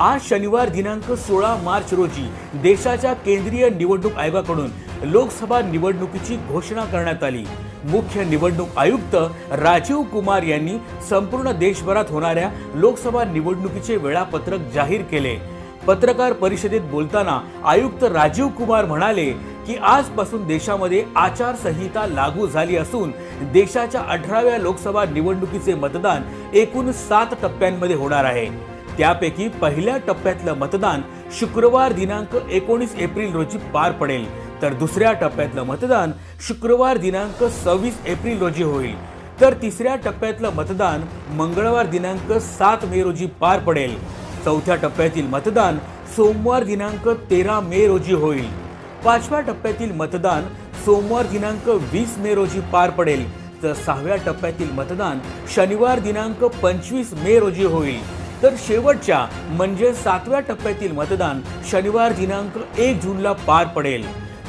आज शनिवार दिनांक सोळा मार्च रोजी देशाच्या केंद्रीय निवडणूक आयोगाकडून लोकसभा निवडणुकीची घोषणा करण्यात आली. मुख्य निवडणूक आयुक्त राजीव कुमार यांनी संपूर्ण देशभरात होणाऱ्या लोकसभा निवडणुकीचे वेळापत्रक जाहीर केले. पत्रकार परिषदेत बोलताना आयुक्त राजीव कुमार म्हणाले की आजपासून देशामध्ये आचारसंहिता लागू झाली असून देशाच्या अठराव्या लोकसभा निवडणुकीचे मतदान एकूण सात टप्प्यांमध्ये होणार आहे. त्यापैकी पहिल्या टप्प्यातलं मतदान शुक्रवार दिनांक एकोणीस एप्रिल रोजी पार पडेल. तर दुसऱ्या टप्प्यातलं मतदान शुक्रवार दिनांक सव्वीस एप्रिल रोजी होईल. तर तिसऱ्या टप्प्यातलं मतदान मंगळवार दिनांक सात मे रोजी पार पडेल. चौथ्या टप्प्यातील मतदान सोमवार दिनांक तेरा मे रोजी होईल. पाचव्या टप्प्यातील मतदान सोमवार दिनांक वीस मे रोजी पार पडेल. तर सहाव्या टप्प्यातील मतदान शनिवार दिनांक पंचवीस मे रोजी होईल. तर शेवटच्या म्हणजे सातव्या टप्प्यातील मतदान शनिवार दिनांक एक जूनला पार पडेल.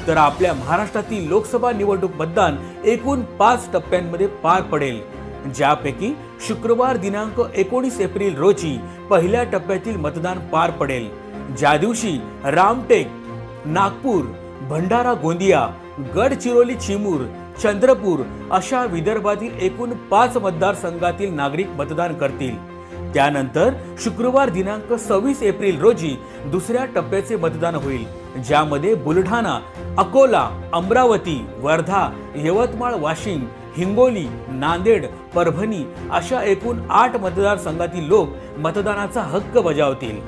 तर आपल्या महाराष्ट्रातील लोकसभा निवडणूक मतदान एकूण पाच टप्प्यांमध्ये पार पडेल. ज्यापैकी शुक्रवार दिनांक एकोणीस एप्रिल रोजी पहिल्या टप्प्यातील मतदान पार पडेल. ज्या दिवशी रामटेक नागपूर भंडारा गोंदिया गडचिरोली चिमूर चंद्रपूर अशा विदर्भातील एकूण पाच मतदारसंघातील नागरिक मतदान करतील. त्यानंतर शुक्रवार दिनांक सव्वीस एप्रिल रोजी दुसऱ्या टप्प्याचे मतदान होईल ज्यामध्ये बुलढाणा अकोला अमरावती वर्धा यवतमाळ वाशिम हिंगोली नांदेड परभणी अशा एकूण आठ मतदारसंघातील लोक मतदानाचा हक्क बजावतील.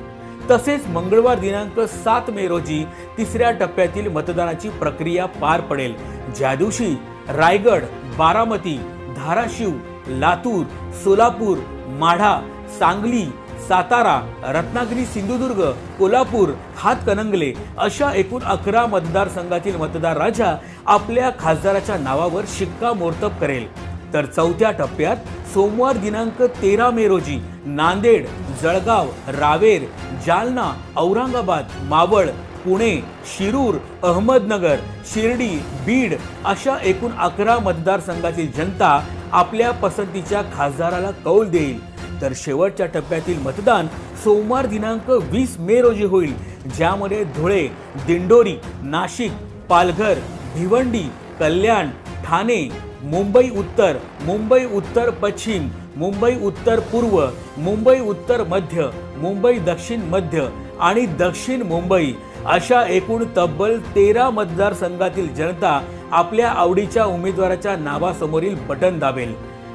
तसेच मंगळवार दिनांक सात मे रोजी तिसऱ्या टप्प्यातील मतदानाची प्रक्रिया पार पडेल. ज्या दिवशी रायगड बारामती धाराशिव लातूर सोलापूर माढा सांगली सातारा रत्नागिरी सिंधुदुर्ग कोल्हापूर हातकणंगले अशा एकूण अकरा मतदारसंघातील मतदार राजा आपल्या खासदाराच्या नावावर शिक्कामोर्तब करेल. तर चौथ्या टप्प्यात सोमवार दिनांक तेरा मे रोजी नांदेड जळगाव रावेर जालना औरंगाबाद मावळ पुणे शिरूर अहमदनगर शिर्डी बीड अशा एकूण अकरा मतदारसंघातील जनता आपल्या पसंतीच्या खासदाराला कौल देईल. तर शेवटच्या टप्प्यातील मतदान सोमवार दिनांक वीस मे रोजी होईल ज्यामध्ये धुळे दिंडोरी नाशिक पालघर भिवंडी कल्याण ठाणे मुंबई उत्तर मुंबई उत्तर पश्चिम मुंबई उत्तर पूर्व मुंबई उत्तर मध्य मुंबई दक्षिण मध्य आणि दक्षिण मुंबई अशा एकूण तब्बल तेरा मतदारसंघातील जनता आपल्या आवडीच्या उमेदवाराच्या नावासमोरील बटन दाबेल.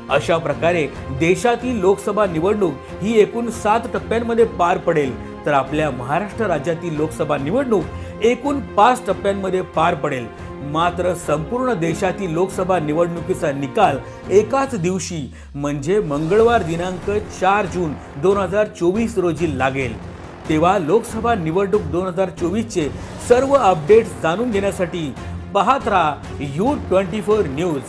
अशा प्रकारे देशातील लोकसभा निवडणूक ही एकूण सात टप्प्यांमध्ये पार पडेल. तर आपल्या महाराष्ट्र राज्यातील लोकसभा निवडणूक एकूण पाच टप्प्यांमध्ये पार पडेल. मात्र संपूर्ण देशातील लोकसभा निवडणुकीचा निकाल एकाच दिवशी म्हणजे मंगळवार दिनांक चार जून दोन हजार चोवीस रोजी लागेल. तेव्हा लोकसभा निवडणूक दोन हजार चोवीसचे सर्व अपडेट्स जाणून घेण्यासाठी पाहत राहा यू ट्वेंटी फोर न्यूज.